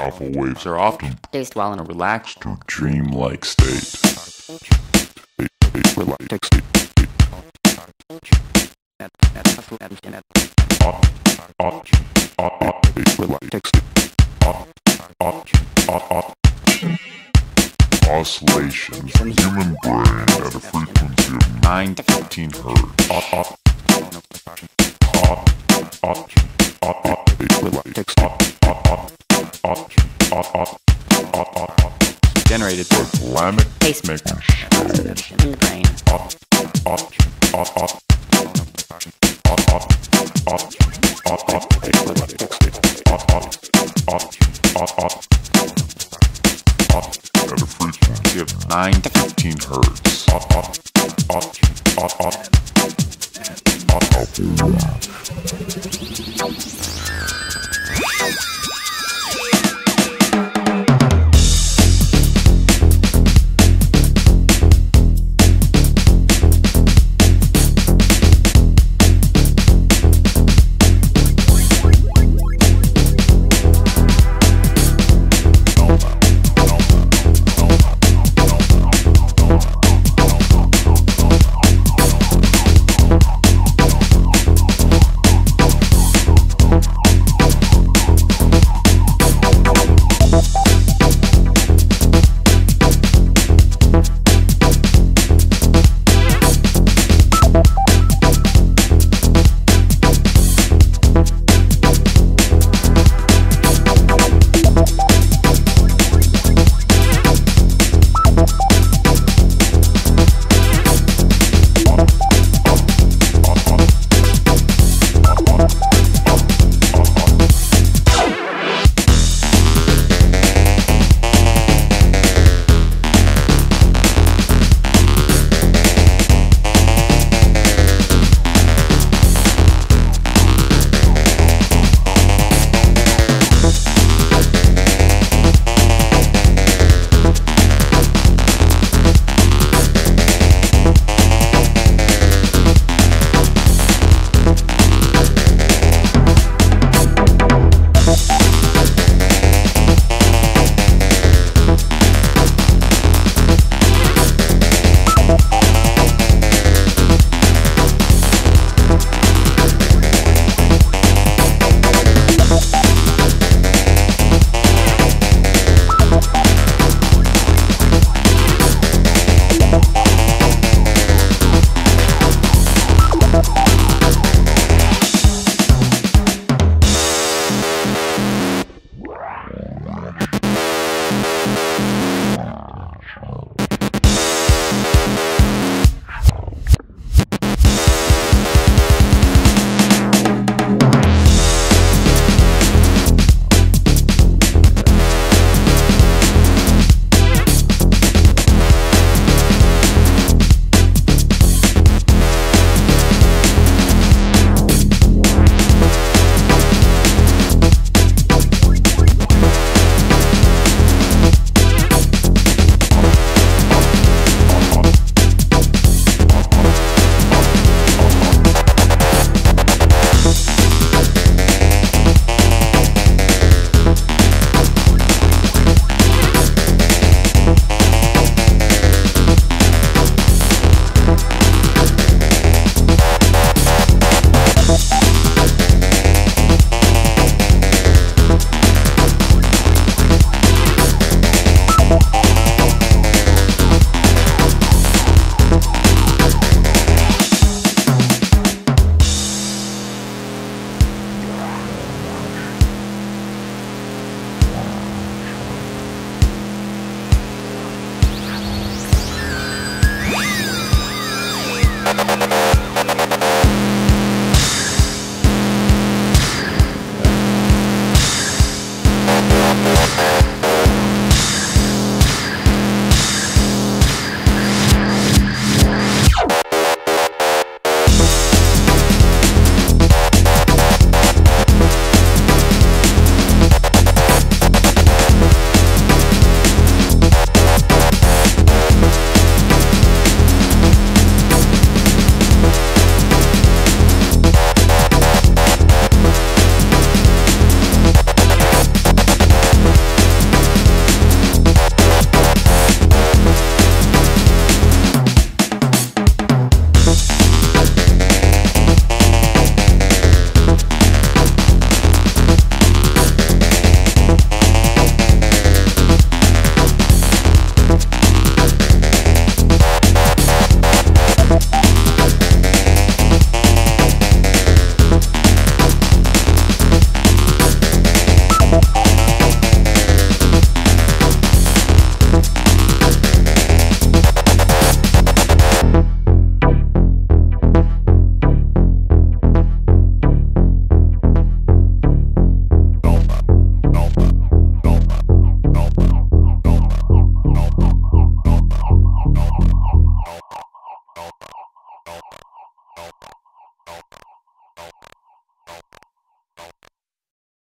Alpha waves are often Produced while in a relaxed to dreamlike state. Oscillations the human brain at a frequency of 9 to 15 hertz. Generated for Islamic Pace mix. In the brain. Give 9 to 15 hertz.